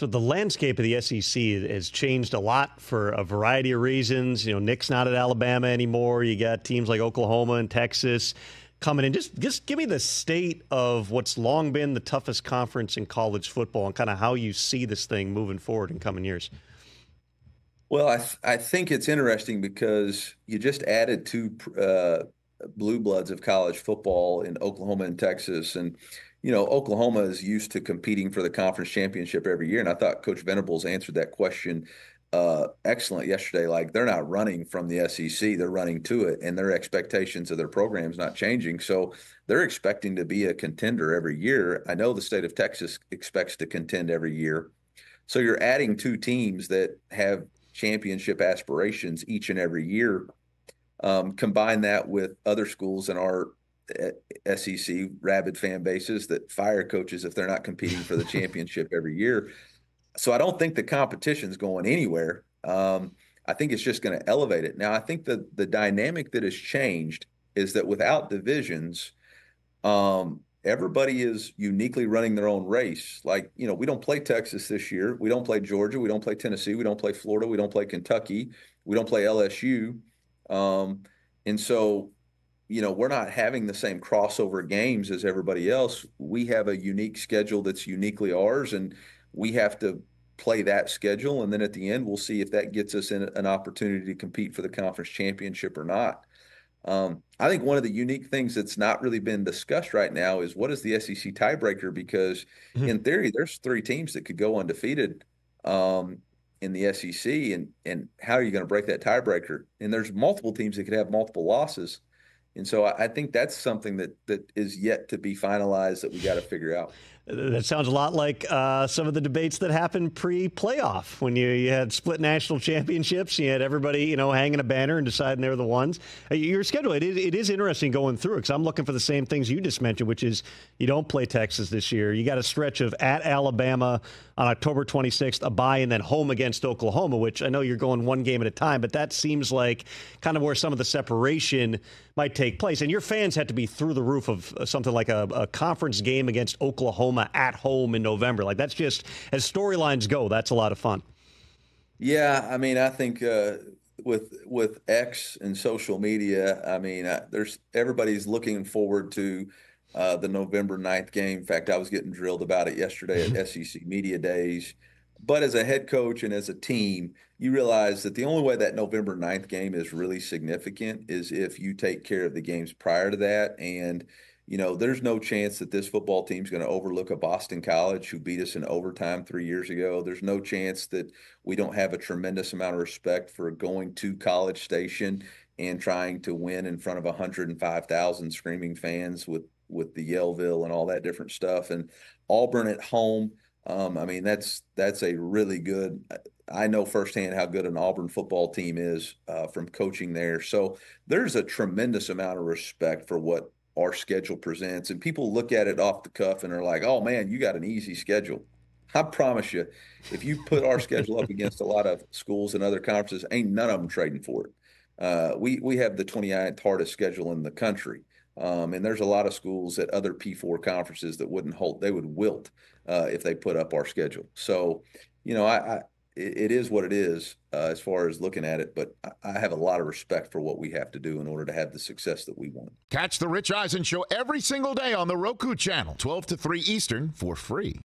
So the landscape of the SEC has changed a lot for a variety of reasons. You know, Nick's not at Alabama anymore. You got teams like Oklahoma and Texas coming in. Just just give me the state of what's long been the toughest conference in college football and kind of how you see this thing moving forward in coming years. Well, I th- I think it's interesting because you just added two uh, blue bloods of college football in Oklahoma and Texas, and you know, Oklahoma is used to competing for the conference championship every year. And I thought Coach Venables answered that question uh, excellent yesterday. Like they're not running from the SEC, they're running to it, and their expectations of their program's not changing. So they're expecting to be a contender every year. I know the state of Texas expects to contend every year. So you're adding two teams that have championship aspirations each and every year. Um, combine that with other schools in our SEC rabid fan bases that fire coaches if they're not competing for the championship every year. So I don't think the competition's going anywhere. Um, I think it's just going to elevate it. Now, I think the the dynamic that has changed is that without divisions, um, everybody is uniquely running their own race. Like, you know, we don't play Texas this year. We don't play Georgia. We don't play Tennessee. We don't play Florida. We don't play Kentucky. We don't play LSU. Um, and so you know, we're not having the same crossover games as everybody else. We have a unique schedule that's uniquely ours, and we have to play that schedule. And then at the end, we'll see if that gets us in an opportunity to compete for the conference championship or not. Um, I think one of the unique things that's not really been discussed right now is what is the SEC tiebreaker? Because mm-hmm. in theory, there's three teams that could go undefeated um, in the SEC, and and how are you going to break that tiebreaker? And there's multiple teams that could have multiple losses. And so I think that's something that that is yet to be finalized that we got to figure out. That sounds a lot like uh, some of the debates that happened pre-playoff when you, you had split national championships. You had everybody, you know, hanging a banner and deciding they're the ones. Uh, your schedule, it is, it is interesting going through because I'm looking for the same things you just mentioned, which is you don't play Texas this year. You got a stretch of at Alabama on October 26th, a bye, and then home against Oklahoma, which I know you're going one game at a time, but that seems like kind of where some of the separation might take place. And your fans had to be through the roof of uh, something like a, a conference game against Oklahoma Oklahoma at home in November. Like that's just as storylines go, that's a lot of fun. Yeah, I mean, I think uh, with with X and social media, I mean, uh, there's everybody's looking forward to uh, the November 9th game. In fact, I was getting drilled about it yesterday at SEC Media Days. But as a head coach and as a team, you realize that the only way that November 9th game is really significant is if you take care of the games prior to that. And you know, there's no chance that this football team's going to overlook a Boston College who beat us in overtime three years ago. There's no chance that we don't have a tremendous amount of respect for going to College Station and trying to win in front of 105,000 screaming fans with with the Yellville and all that different stuff. And Auburn at home, um, I mean, that's that's a really good. I know firsthand how good an Auburn football team is uh, from coaching there. So there's a tremendous amount of respect for what our schedule presents. And people look at it off the cuff and are like, oh man, you got an easy schedule. I promise you, if you put our schedule up against a lot of schools and other conferences, ain't none of them trading for it. Uh, we we have the 29th hardest schedule in the country, um, and there's a lot of schools at other P4 conferences that wouldn't hold. They would wilt uh, if they put up our schedule. So, you know, I, I it is what it is uh, as far as looking at it, but I have a lot of respect for what we have to do in order to have the success that we want. Catch the Rich Eisen show every single day on the Roku channel, 12 to 3 Eastern for free.